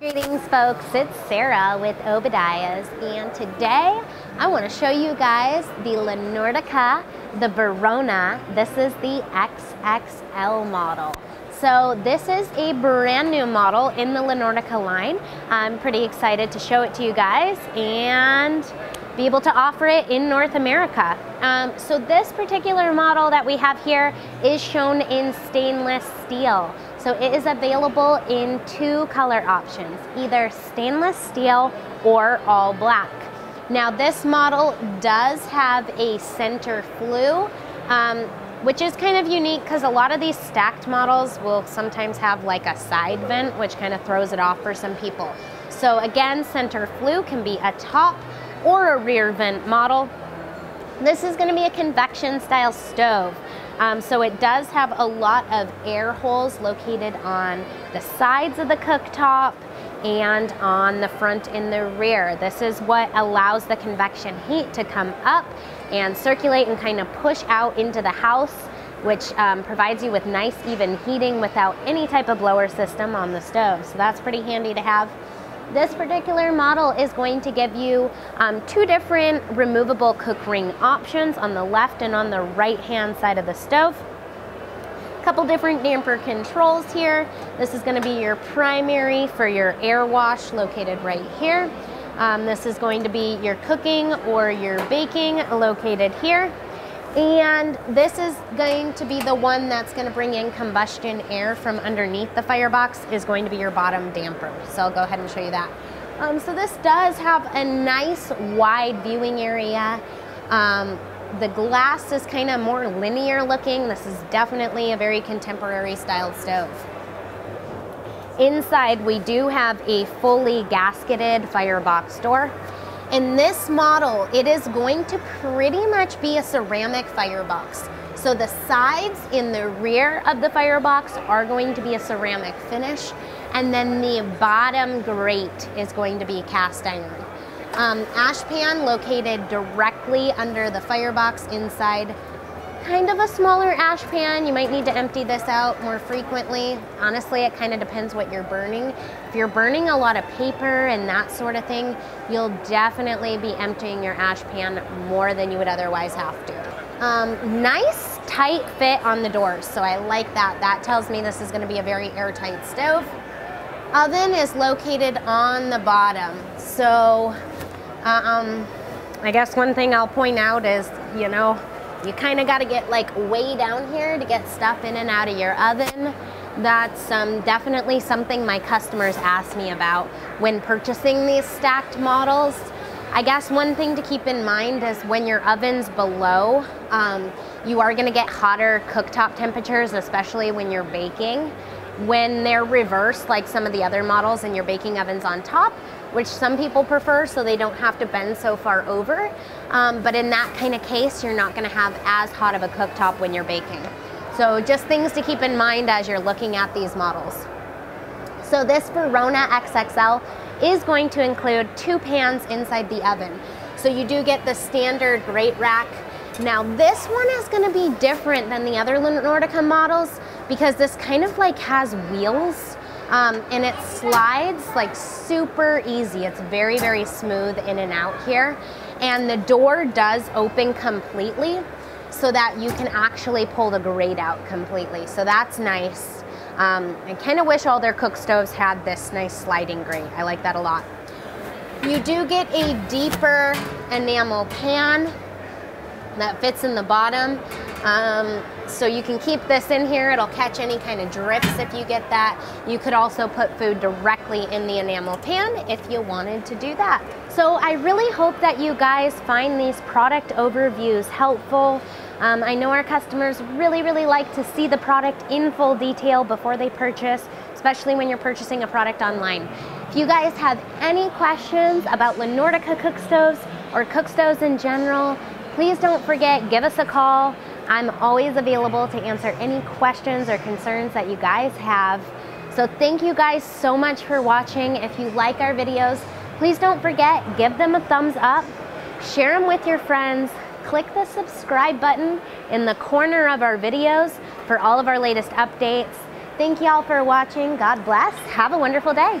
Greetings folks, it's Sarah with Obadiah's and today I want to show you guys the La Nordica, the Verona. This is the XXL model. So this is a brand new model in the La Nordica line. I'm pretty excited to show it to you guys and be able to offer it in North America. Um, so this particular model that we have here is shown in stainless steel. So it is available in two color options, either stainless steel or all black. Now this model does have a center flue, um, which is kind of unique because a lot of these stacked models will sometimes have like a side vent, which kind of throws it off for some people. So again, center flue can be a top or a rear vent model. This is gonna be a convection style stove. Um, so it does have a lot of air holes located on the sides of the cooktop and on the front and the rear. This is what allows the convection heat to come up and circulate and kind of push out into the house which um, provides you with nice even heating without any type of blower system on the stove. So that's pretty handy to have. This particular model is going to give you um, two different removable cook ring options on the left and on the right hand side of the stove. A couple different damper controls here. This is gonna be your primary for your air wash located right here. Um, this is going to be your cooking or your baking located here. And this is going to be the one that's gonna bring in combustion air from underneath the firebox is going to be your bottom damper. So I'll go ahead and show you that. Um, so this does have a nice wide viewing area. Um, the glass is kind of more linear looking. This is definitely a very contemporary styled stove. Inside we do have a fully gasketed firebox door. In this model, it is going to pretty much be a ceramic firebox. So the sides in the rear of the firebox are going to be a ceramic finish, and then the bottom grate is going to be cast iron. Um, ash pan located directly under the firebox inside kind of a smaller ash pan. You might need to empty this out more frequently. Honestly, it kind of depends what you're burning. If you're burning a lot of paper and that sort of thing, you'll definitely be emptying your ash pan more than you would otherwise have to. Um, nice tight fit on the doors, so I like that. That tells me this is gonna be a very airtight stove. Oven is located on the bottom, so uh, um, I guess one thing I'll point out is, you know, you kind of got to get like way down here to get stuff in and out of your oven. That's um, definitely something my customers ask me about when purchasing these stacked models. I guess one thing to keep in mind is when your oven's below, um, you are gonna get hotter cooktop temperatures, especially when you're baking. When they're reversed, like some of the other models and your baking oven's on top, which some people prefer so they don't have to bend so far over. Um, but in that kind of case, you're not gonna have as hot of a cooktop when you're baking. So just things to keep in mind as you're looking at these models. So this Verona XXL is going to include two pans inside the oven. So you do get the standard grate rack. Now this one is gonna be different than the other Nordica models because this kind of like has wheels um, and it slides like super easy. It's very, very smooth in and out here. And the door does open completely so that you can actually pull the grate out completely. So that's nice. Um, I kind of wish all their cook stoves had this nice sliding grate. I like that a lot. You do get a deeper enamel pan that fits in the bottom. Um, so you can keep this in here. It'll catch any kind of drips if you get that. You could also put food directly in the enamel pan if you wanted to do that. So I really hope that you guys find these product overviews helpful. Um, I know our customers really, really like to see the product in full detail before they purchase, especially when you're purchasing a product online. If you guys have any questions about La Nordica cook stoves or cook stoves in general, please don't forget, give us a call. I'm always available to answer any questions or concerns that you guys have. So thank you guys so much for watching. If you like our videos, please don't forget, give them a thumbs up, share them with your friends, click the subscribe button in the corner of our videos for all of our latest updates. Thank y'all for watching. God bless. Have a wonderful day.